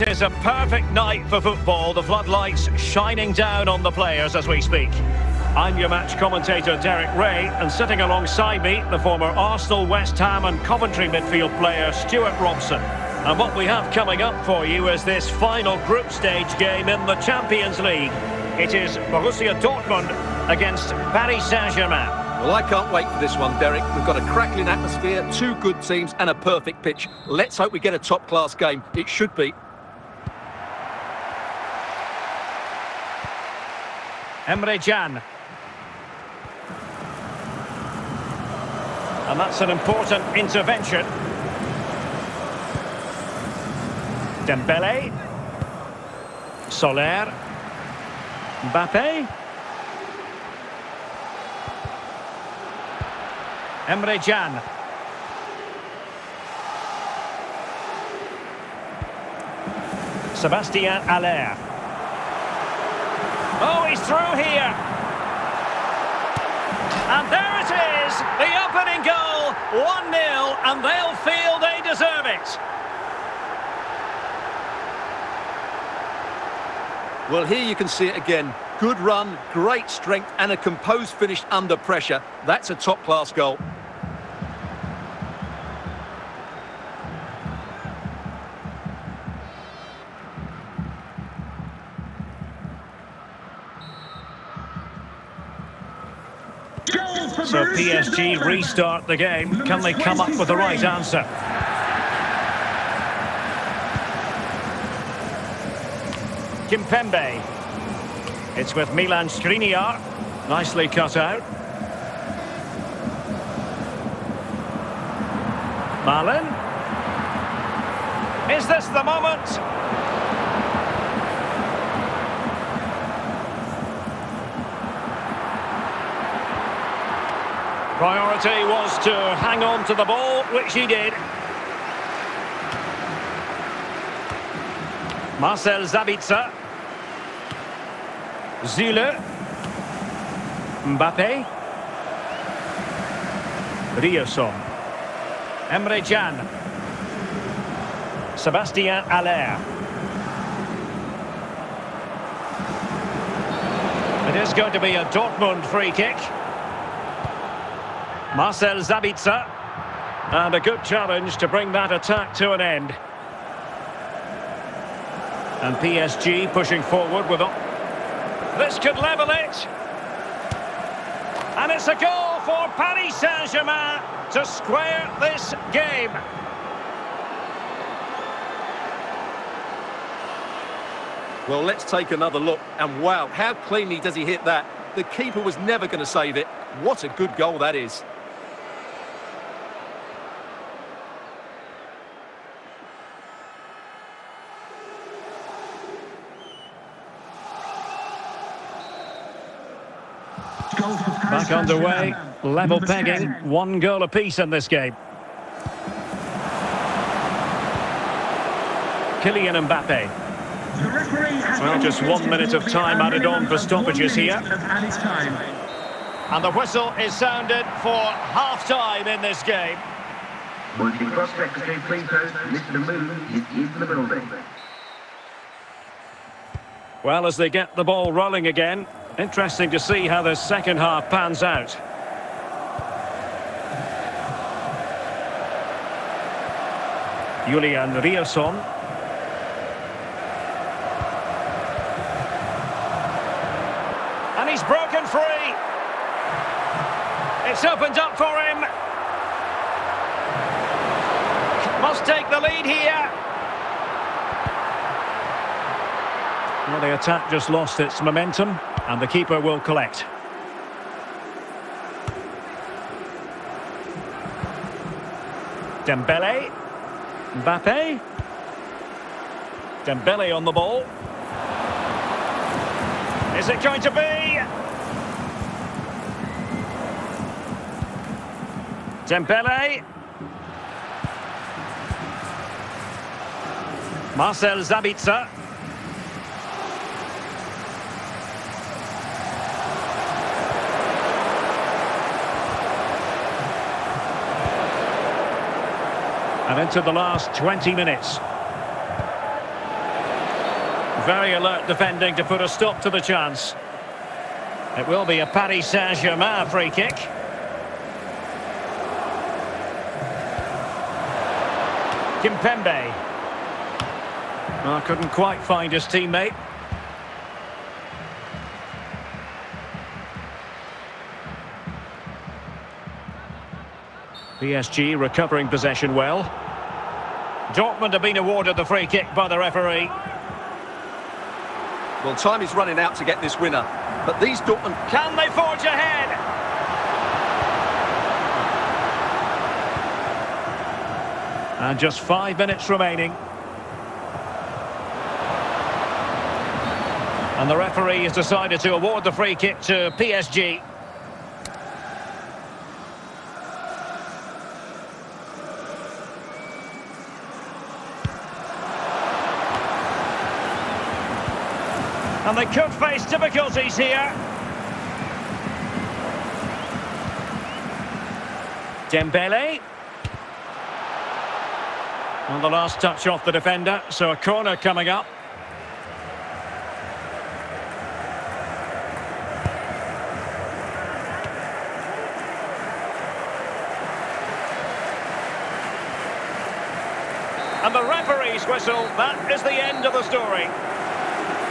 It is a perfect night for football, the floodlights shining down on the players as we speak. I'm your match commentator Derek Rae, and sitting alongside me, the former Arsenal, West Ham and Coventry midfield player Stewart Robson. And what we have coming up for you is this final group stage game in the Champions League. It is Borussia Dortmund against Paris Saint-Germain. Well, I can't wait for this one, Derek. We've got a crackling atmosphere, two good teams and a perfect pitch. Let's hope we get a top-class game. It should be. Emre Can. And that's an important intervention. Dembele. Soler. Mbappe. Emre Can. Sebastien Haller. Oh, he's through here. And there it is, the opening goal, 1-0, and they'll feel they deserve it. Well, here you can see it again. Good run, great strength, and a composed finish under pressure. That's a top-class goal. So PSG restart the game. Can they come up with the right answer? Kimpembe. It's with Milan Skriniar. Nicely cut out. Malen. Is this the moment? Priority was to hang on to the ball, which he did. Marcel Sabitzer. Süle. Mbappe. Ryerson. Emre Can. Sebastien Haller. It is going to be a Dortmund free kick. Marcel Sabitzer. And a good challenge to bring that attack to an end. And PSG pushing forward with... This could level it. And it's a goal for Paris Saint-Germain to square this game. Well, let's take another look. And wow, how cleanly does he hit that? The keeper was never going to save it. What a good goal that is. Back underway, level pegging, one goal apiece in this game. Kylian Mbappe. Well, just one minute of time added on for stoppages here. And the whistle is sounded for half-time in this game. Well, as they get the ball rolling again, interesting to see how the second half pans out. Julian Ryerson. And he's broken free. It's opened up for him. Must take the lead here. Well, the attack just lost its momentum, and the keeper will collect. Dembele. Mbappe. Dembele on the ball. Is it going to be? Dembele. Marcel Sabitzer. And into the last 20 minutes. Very alert defending to put a stop to the chance. It will be a Paris Saint-Germain free kick. Kimpembe. Well, couldn't quite find his teammate. PSG recovering possession well. Dortmund have been awarded the free kick by the referee. Well, time is running out to get this winner. But these Dortmund... Can they forge ahead? And just five minutes remaining. And the referee has decided to award the free kick to PSG. And they could face difficulties here. Dembele. On the last touch off the defender, so a corner coming up. And the referee's whistle, that is the end of the story.